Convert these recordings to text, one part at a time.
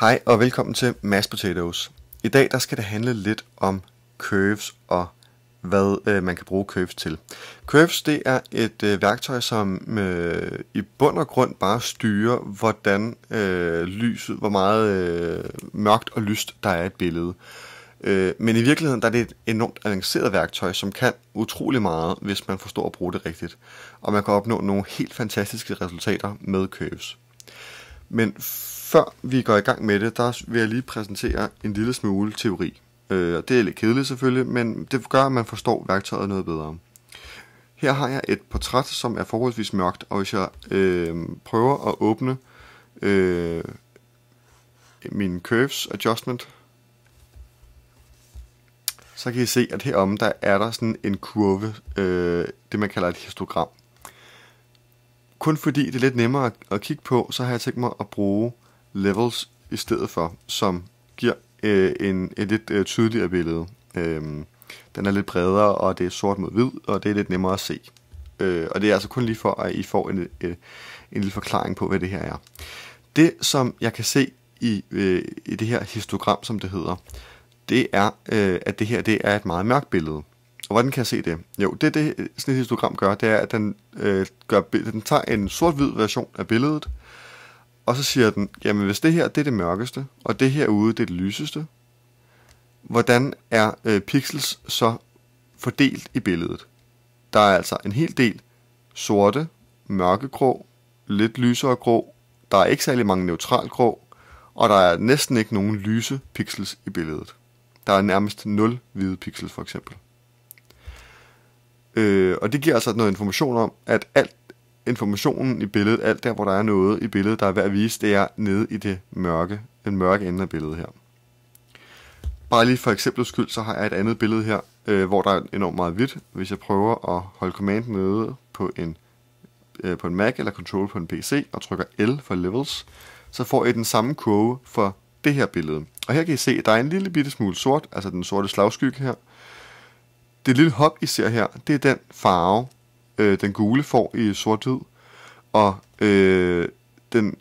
Hej og velkommen til Mass Potatoes. I dag der skal det handle lidt om curves og hvad øh, man kan bruge curves til. Curves det er et øh, værktøj, som øh, i bund og grund bare styrer, hvordan øh, lyset, hvor meget øh, mørkt og lyst der er i et billede. Øh, men i virkeligheden der er det et enormt avanceret værktøj, som kan utrolig meget, hvis man forstår at bruge det rigtigt. Og man kan opnå nogle helt fantastiske resultater med curves. Men før vi går i gang med det, der vil jeg lige præsentere en lille smule teori. Øh, det er lidt kedeligt selvfølgelig, men det gør, at man forstår værktøjet noget bedre. Her har jeg et portræt, som er forholdsvis mørkt, og hvis jeg øh, prøver at åbne øh, min Curves Adjustment, så kan I se, at heromme der er der sådan en kurve, øh, det man kalder et histogram. Kun fordi det er lidt nemmere at kigge på, så har jeg tænkt mig at bruge levels i stedet for, som giver øh, en, et lidt øh, tydeligere billede. Øh, den er lidt bredere, og det er sort mod hvid, og det er lidt nemmere at se. Øh, og det er altså kun lige for, at I får en, en, øh, en lille forklaring på, hvad det her er. Det, som jeg kan se i, øh, i det her histogram, som det hedder, det er, øh, at det her det er et meget mørkt billede. Og hvordan kan jeg se det? Jo, det det øh, sådan et histogram gør, det er, at den, øh, gør, den tager en sort-hvid version af billedet, og så siger den, jamen hvis det her det er det mørkeste, og det her ude det er det lyseste, hvordan er øh, pixels så fordelt i billedet? Der er altså en hel del sorte, mørkegrå, lidt lysere grå, der er ikke særlig mange neutral grå, og der er næsten ikke nogen lyse pixels i billedet. Der er nærmest 0 hvide pixels for eksempel. Øh, og det giver altså noget information om, at alt informationen i billedet, alt der, hvor der er noget i billedet, der er værd at vise, det er nede i det mørke, den mørke ende af billedet her. Bare lige for eksempel skyld, så har jeg et andet billede her, øh, hvor der er enormt meget hvidt. Hvis jeg prøver at holde command nede på en, øh, på en Mac eller control på en PC og trykker L for levels, så får I den samme kurve for det her billede. Og her kan I se, at der er en lille bitte smule sort, altså den sorte slagskygge her. Det lille hop, I ser her, det er den farve, øh, den gule får i sort-hvid, og øh, den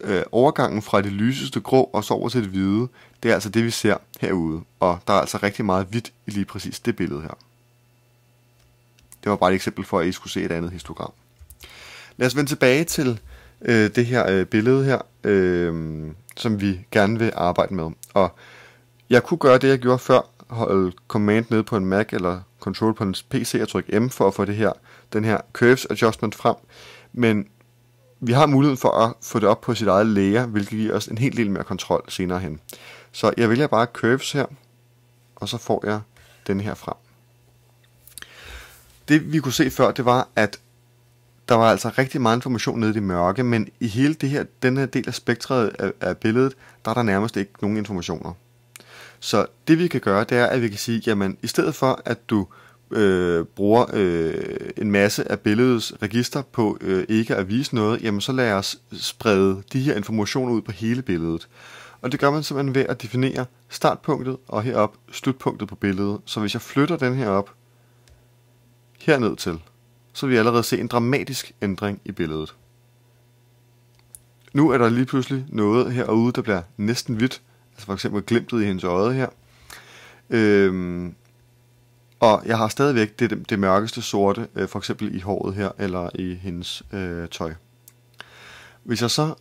øh, overgangen fra det lyseste grå og så over til det hvide, det er altså det, vi ser herude. Og der er altså rigtig meget hvidt i lige præcis det billede her. Det var bare et eksempel for, at I skulle se et andet histogram. Lad os vende tilbage til øh, det her øh, billede her, øh, som vi gerne vil arbejde med. Og jeg kunne gøre det, jeg gjorde før, holde command nede på en Mac eller control på en PC og trykke M for at få det her, den her curves adjustment frem. Men vi har muligheden for at få det op på sit eget layer, hvilket giver os en helt del mere kontrol senere hen. Så jeg vælger bare curves her, og så får jeg den her frem. Det vi kunne se før, det var, at der var altså rigtig meget information nede i det mørke, men i hele det her, den her del af spektret af, af billedet, der er der nærmest ikke nogen informationer. Så det vi kan gøre, det er, at vi kan sige, jamen i stedet for, at du øh, bruger øh, en masse af billedets register på øh, ikke at vise noget, jamen så lad os sprede de her informationer ud på hele billedet. Og det gør man simpelthen ved at definere startpunktet og herop slutpunktet på billedet. Så hvis jeg flytter den her op herned til, så vil vi allerede se en dramatisk ændring i billedet. Nu er der lige pludselig noget herude, der bliver næsten hvidt, altså for eksempel glimtet i hendes øje her. Øhm, og jeg har stadigvæk det, det mørkeste sorte, øh, for eksempel i håret her, eller i hendes øh, tøj. Hvis jeg så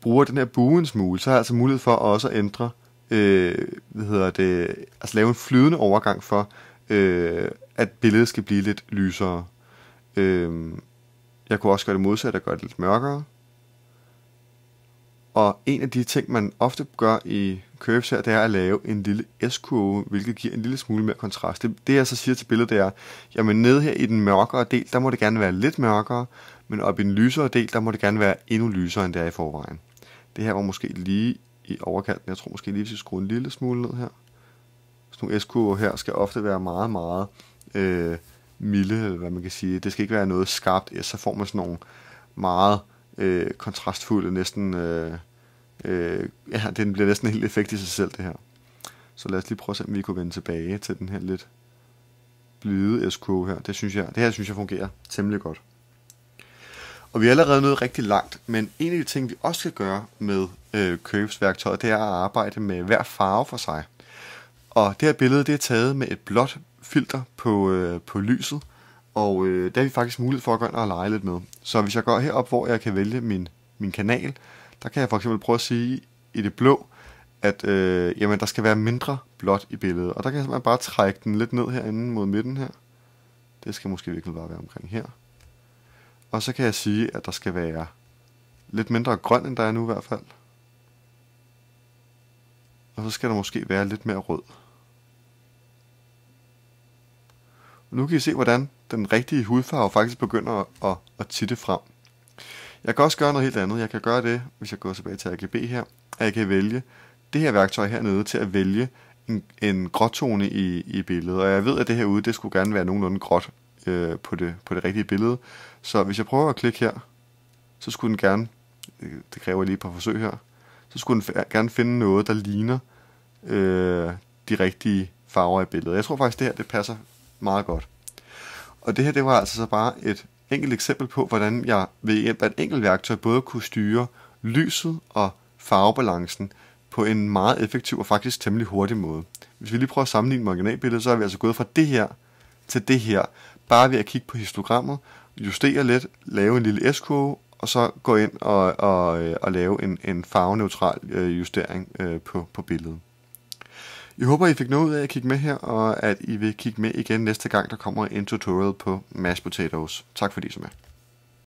bruger den her bue en smule, så har jeg altså mulighed for også at ændre, øh, hvad hedder det, altså lave en flydende overgang for, øh, at billedet skal blive lidt lysere. Øh, jeg kunne også gøre det modsatte, og gøre det lidt mørkere. Og en af de ting, man ofte gør i curves her, det er at lave en lille S-kurve, hvilket giver en lille smule mere kontrast. Det, det jeg så siger til billedet, det er, jamen nede her i den mørkere del, der må det gerne være lidt mørkere, men op i den lysere del, der må det gerne være endnu lysere, end det er i forvejen. Det her var måske lige i overkanten. Jeg tror måske lige, hvis vi skruer en lille smule ned her. Sådan nogle S-kurver her skal ofte være meget, meget øh, milde, eller hvad man kan sige. Det skal ikke være noget skarpt, så får man sådan nogle meget øh, kontrastfulde, næsten... Øh, øh, ja, den bliver næsten helt effekt i sig selv, det her. Så lad os lige prøve at se, om vi kunne vende tilbage til den her lidt blide SK her. Det, synes jeg, det her synes jeg fungerer temmelig godt. Og vi er allerede nået rigtig langt, men en af de ting, vi også skal gøre med øh, Curves-værktøjet, det er at arbejde med hver farve for sig. Og det her billede, det er taget med et blåt filter på, øh, på lyset, og øh, der er vi faktisk mulighed for at gå ind og lege lidt med. Så hvis jeg går herop, hvor jeg kan vælge min, min kanal, der kan jeg for eksempel prøve at sige i det blå, at øh, jamen, der skal være mindre blåt i billedet. Og der kan jeg simpelthen bare trække den lidt ned herinde mod midten her. Det skal måske virkelig bare være omkring her. Og så kan jeg sige, at der skal være lidt mindre grøn, end der er nu i hvert fald. Og så skal der måske være lidt mere rød. Og nu kan I se, hvordan den rigtige hudfarve faktisk begynder at, at, at titte frem. Jeg kan også gøre noget helt andet. Jeg kan gøre det, hvis jeg går tilbage til RGB her, at jeg kan vælge det her værktøj hernede til at vælge en, en gråtone i, i billedet. Og jeg ved, at det her ude, det skulle gerne være nogenlunde gråt øh, på, det, på det rigtige billede. Så hvis jeg prøver at klikke her, så skulle den gerne, øh, det kræver lige et par forsøg her, så skulle den gerne finde noget, der ligner øh, de rigtige farver i billedet. Jeg tror faktisk, det her det passer meget godt. Og det her, det var altså så bare et enkelt eksempel på, hvordan jeg ved hjælp af et enkelt værktøj både kunne styre lyset og farvebalancen på en meget effektiv og faktisk temmelig hurtig måde. Hvis vi lige prøver at sammenligne med originalbilledet, så er vi altså gået fra det her til det her, bare ved at kigge på histogrammet, justere lidt, lave en lille S-kurve, og så gå ind og, og, øh, og lave en, en farveneutral øh, justering øh, på, på billedet. Jeg håber, I fik noget ud af at kigge med her, og at I vil kigge med igen næste gang, der kommer en tutorial på mashed potatoes. Tak fordi I så med.